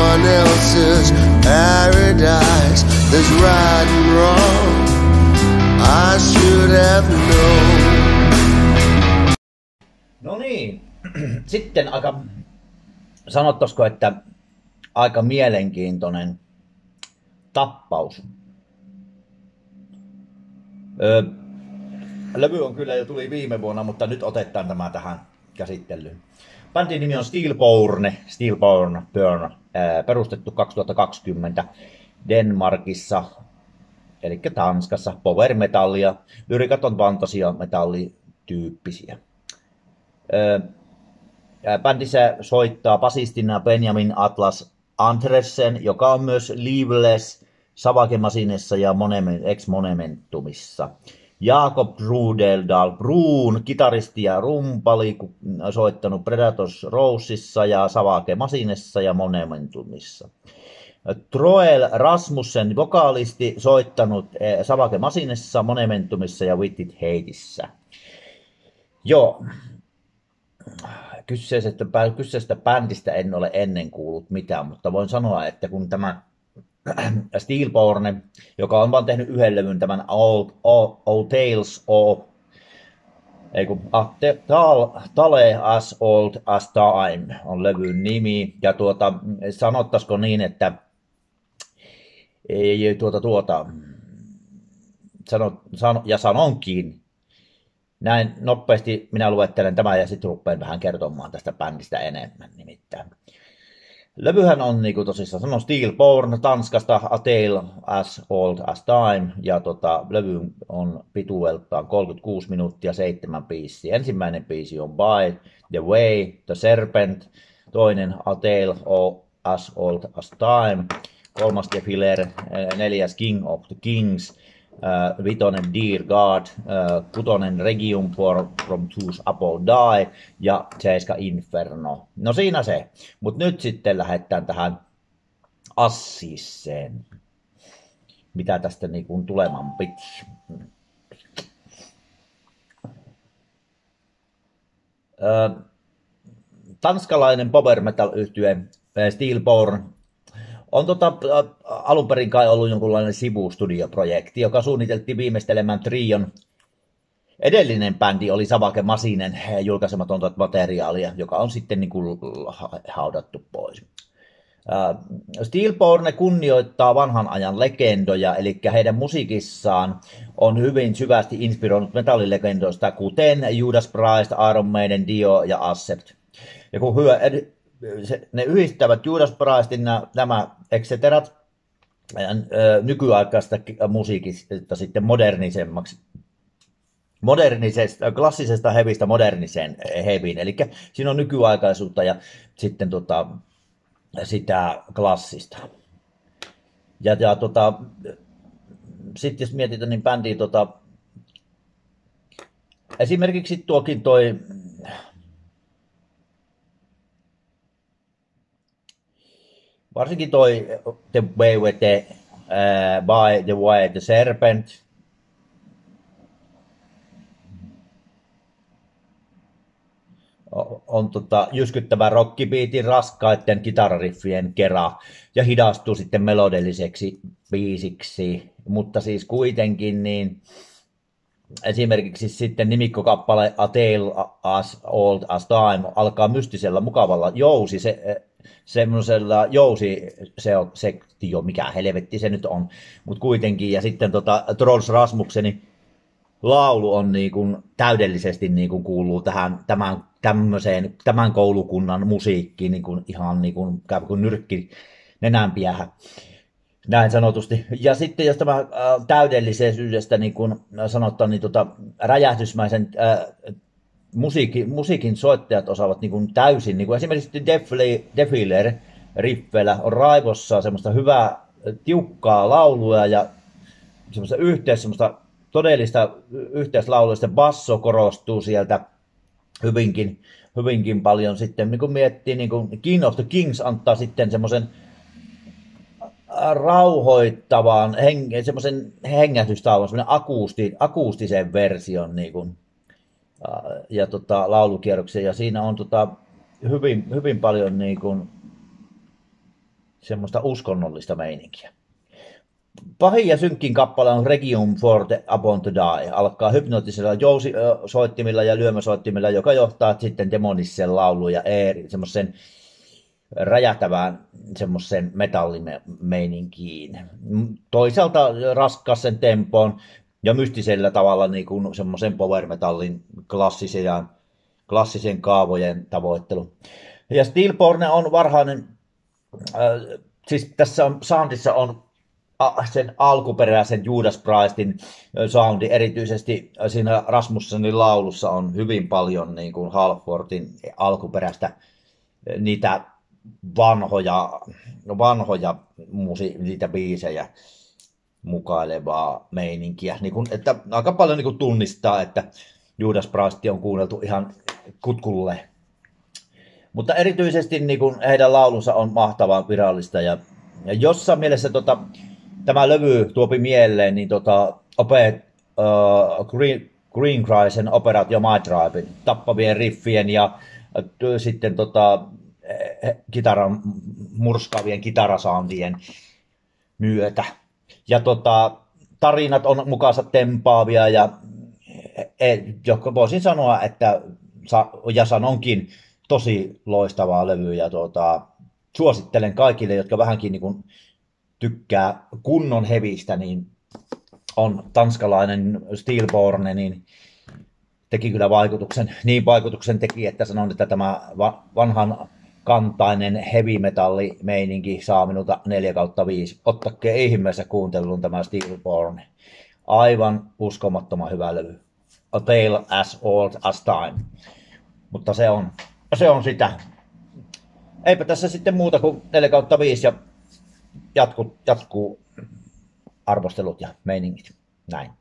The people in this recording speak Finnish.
someone else's paradise. There's right and wrong. I should have known. No niin, sitten aika, sanottaisiko, että aika mielenkiintoinen tappaus. Öö, levy on kyllä jo tuli viime vuonna, mutta nyt otetaan tämä tähän käsittelyyn. Bändin nimi on Steelborn, Steelborn Burn, perustettu 2020 Denmarkissa, eli Tanskassa, power metallia, lyrikat on fantasia metallityyppisiä. Bändissä soittaa basistina Benjamin Atlas Andressen, joka on myös Leaveless Savakemasinessa ja Monument, ex Monumentumissa. Jakob Rudeldal Bruun, kitaristi ja rumpali, soittanut Predators Roseissa ja Savake Masinessa ja Monumentumissa. Troel Rasmussen, vokaalisti, soittanut eh, Savake Masinessa, Monumentumissa ja Wittit Heitissä. Joo, kyseisestä, kyseisestä bändistä en ole ennen kuullut mitään, mutta voin sanoa, että kun tämä Steelborn, joka on vaan tehnyt yhden levyn, tämän Old, Old, Old Tales of ei kun, ah, te, tal, Tale as Old as Time on levyn nimi. Ja tuota, sanottaisiko niin, että ei, tuota, tuota, sano, sano, ja sanonkin, näin nopeasti minä luettelen tämän ja sitten rupean vähän kertomaan tästä bändistä enemmän nimittäin. Levyhän on niin kuin tosissaan sanon Steelborn Tanskasta A Tale as Old as Time ja tota, levy on pituudeltaan 36 minuuttia 7 biisiä. Ensimmäinen biisi on By the Way, The Serpent, toinen A Tale as Old as Time, kolmas Defiler, neljäs King of the Kings, vitonen Dear God, uh, kutonen Regium for, from Whose Apple Die ja seiska Inferno. No siinä se. Mutta nyt sitten lähdetään tähän Assisseen. Mitä tästä niin tuleman piti. Uh, tanskalainen power metal yhtye Steelborn on tota, alun perin kai ollut jonkunlainen sivustudioprojekti, joka suunniteltiin viimeistelemään Trion edellinen bändi oli Savake Masinen julkaisematonta materiaalia, joka on sitten niin kuin haudattu pois. Steelborn kunnioittaa vanhan ajan legendoja, eli heidän musiikissaan on hyvin syvästi inspiroinut metallilegendoista, kuten Judas Priest, Iron Maiden, Dio ja Accept. Ja kun se, ne yhdistävät Judas Priestin nämä etceterat nykyaikaista musiikista sitten modernisemmaksi modernisesta, klassisesta hevistä moderniseen heviin. Eli siinä on nykyaikaisuutta ja sitten tota, sitä klassista. Ja, ja tota, sitten jos mietitään, niin bändiä tota, esimerkiksi tuokin toi varsinkin toi The Way with the, uh, by the Way the Serpent, on tota, jyskyttävä rockibiitin raskaiden kitarariffien kera ja hidastuu sitten melodelliseksi biisiksi, mutta siis kuitenkin niin esimerkiksi sitten nimikkokappale A Tale as Old as Time alkaa mystisellä mukavalla jousi, se, semmoisella jousi se on sektio, mikä helvetti se nyt on, mutta kuitenkin ja sitten tota, Trolls Rasmukseni laulu on niin kuin, täydellisesti niin kuin kuuluu tähän, tämän, tämmöiseen, tämän koulukunnan musiikkiin niin kuin, ihan niin kuin, kuin nyrkki nenänpiähän. Näin sanotusti. Ja sitten jos tämä äh, täydellisyydestä niin kuin sanotaan, niin tota, räjähdysmäisen äh, musiikin, musiikin soittajat osaavat niin kuin täysin, niin kuin esimerkiksi Defiler riffeillä on raivossa semmoista hyvää tiukkaa laulua ja semmoista yhteys, semmoista todellista yhteislaulua, sitten basso korostuu sieltä hyvinkin, hyvinkin paljon. Sitten, niin kuin miettii, niin kuin King of the Kings antaa sitten semmoisen rauhoittavan, heng, semmoisen hengähdystauon, semmoinen akuusti, akustisen version niin kuin, ja tota, laulukierroksen, ja siinä on tota, hyvin, hyvin paljon niin kuin, semmoista uskonnollista meininkiä. Pahin ja synkkin kappale on Regium Forte Upon to Die. Alkaa hypnotisella jousisoittimilla ja lyömäsoittimilla, joka johtaa sitten demonisen lauluun ja Eeri, semmoisen räjähtävään semmoisen metallimeininkiin. Toisaalta raskassen tempoon ja mystisellä tavalla niin kuin semmoisen power metallin klassisen, klassisen kaavojen tavoittelu. Ja Steelborne on varhainen, äh, siis tässä on, soundissa on sen alkuperäisen Judas Priestin soundi, erityisesti siinä Rasmussenin laulussa on hyvin paljon niin kuin Halfordin alkuperäistä niitä vanhoja, vanhoja musi, niitä biisejä mukailevaa meininkiä. Niin kun, että aika paljon niin kun tunnistaa, että Judas Priest on kuunneltu ihan kutkulle. Mutta erityisesti niin kun heidän laulunsa on mahtavaa virallista ja, ja jossain mielessä tota, tämä levy tuopi mieleen niin tota, opet, uh, Green, Green Crysen Operaatio My Tribe, tappavien riffien ja äh, sitten tota, kitaran, murskaavien kitarasoundien myötä. Ja tota, tarinat on mukaansa tempaavia ja e, joka voisin sanoa, että Jasan onkin tosi loistavaa levyä ja tota, suosittelen kaikille, jotka vähänkin niin kuin tykkää kunnon hevistä, niin on tanskalainen Steelborne, niin teki kyllä vaikutuksen, niin vaikutuksen teki, että sanon, että tämä vanhan kantainen heavy metalli meininki saa minulta 4 kautta 5. Ottakee ihmeessä kuuntelun tämä Steelborn. Aivan uskomattoman hyvä levy. A Tale as Old as Time. Mutta se on, se on sitä. Eipä tässä sitten muuta kuin 4 kautta 5 ja jatkuu, jatkuu arvostelut ja meiningit. Näin.